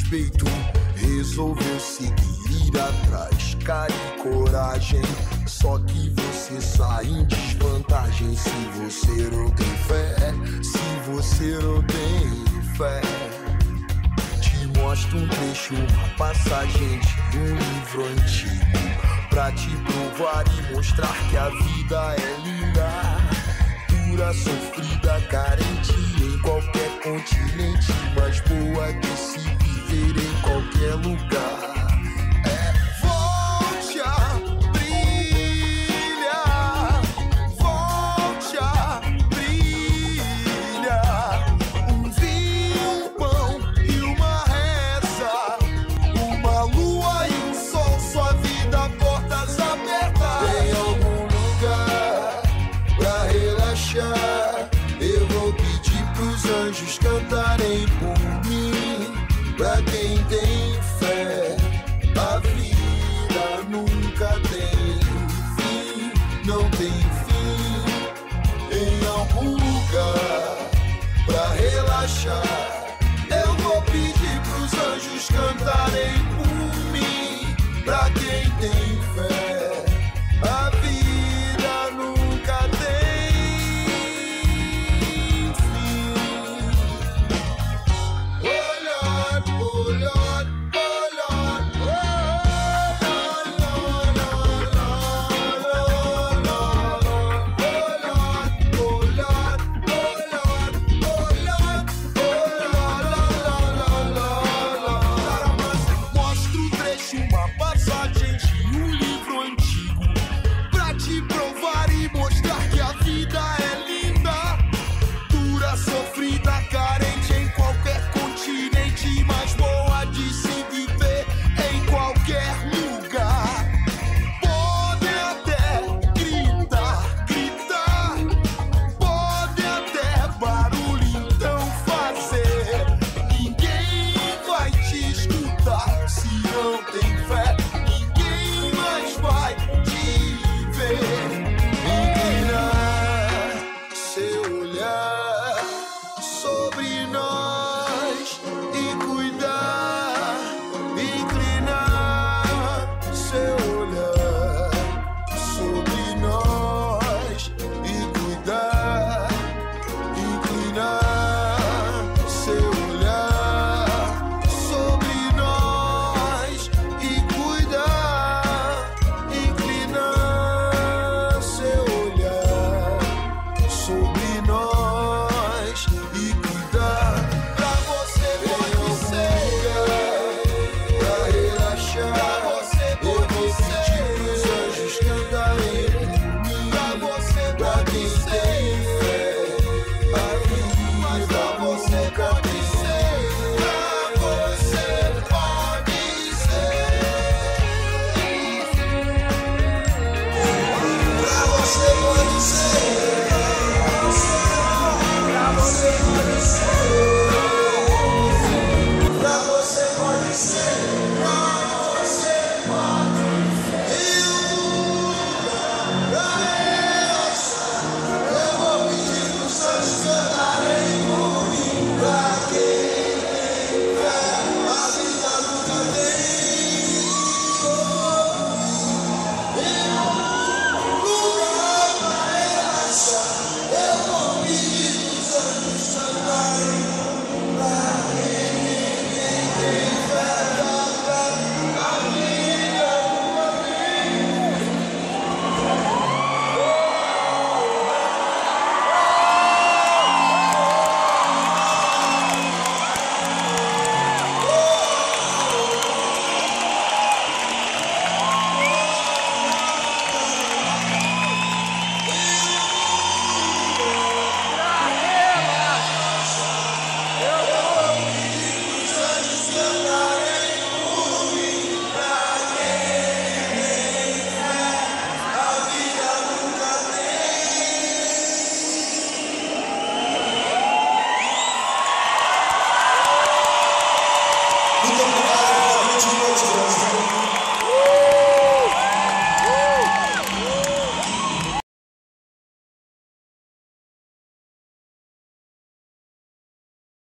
respeito, resolveu seguir ir atrás. Cara e coragem, só que você sai em desvantagem se você não tem fé. Se você não tem fé, te mostro um trecho, uma passagem de um livro antigo. Pra te provar e mostrar que a vida é linda dura, sofrida, carente em qualquer continente, mas boa que se viver em qualquer lugar. É, volte não tem fim. Em algum lugar pra relaxar, eu vou pedir pros anjos cantarem por mim. Pra quem tem